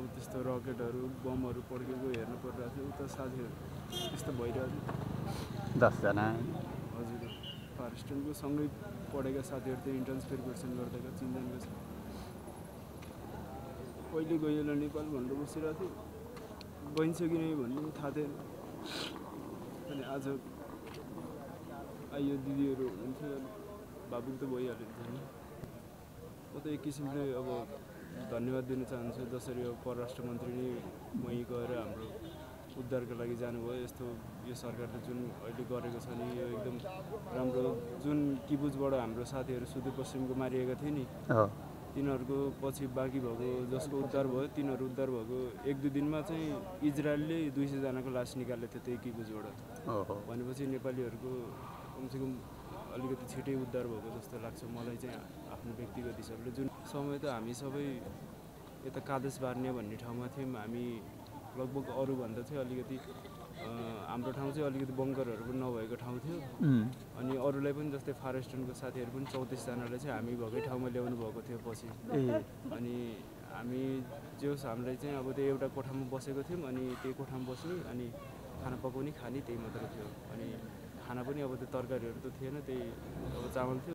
अब त्यस्तो रकेटहरू बमहरू पड्केको हेर्नु परिरहेको थियो। उता साथीहरू त्यस्तो भइरहेको थियो। दसजना। हजुर फारेस्टनको सँगै पढेका साथीहरू थियो इन्ट्रान्स प्रिपेरेसन गर्दाका चिनजानका छ कहिले गयो होला नेपाल भनेर बसिरहेको थियो। बनिन्छ कि नै भन्ने थाहा थिएन। अनि आज आइयो दिदीहरू हुनुहुन्थ्यो भावुक त भइहाल्यो। नि त नि म त एक किसिमले अब धन्यवाद दिन चाहन्छु। जसरी अब परराष्ट्र मन्त्री नै वहीँ गएर हाम्रो उद्धारको लागि जानुभयो यस्तो यो सरकारले जुन अहिले गरेको छ नि यो एकदम राम्रो जुन किबुजबाट हाम्रो साथीहरू सुदूरपश्चिमको मारिएका थिए नि तिनीहरूको पछि बाँकी भएको जसको उद्धार भयो तिनीहरू उद्धार भएको एक दुई दिनमा चाहिँ इजरायलले दुई सयजनाको लास निकालेको थियो त्यही किबुजबाट भनेपछि नेपालीहरूको कमसेकम अलिकति छिटै उद्धार भएको जस्तो लाग्छ मलाई चाहिँ आफ्नो व्यक्तिगत हिसाबले। जुन समय त हामी सबै यता कादेश बार्ने भन्ने ठाउँमा थियौँ हामी लगभग अरूभन्दा चाहिँ अलिकति हाम्रो ठाउँ चाहिँ अलिकति बङ्करहरू पनि नभएको ठाउँ थियो। अनि अरूलाई पनि जस्तै फारेस्टनको साथीहरू पनि चौतिसजनालाई चाहिँ हामी भएकै ठाउँमा ल्याउनु भएको थियो पछि। अनि हामी जे हामीलाई चाहिँ अब त्यो एउटा कोठामा बसेको थियौँ अनि त्यही कोठामा बस्ने अनि खाना पकाउने खाने त्यही मात्र थियो। अनि खाना पनि अब त्यो तरकारीहरू त थिएन त्यही अब चामल थियो।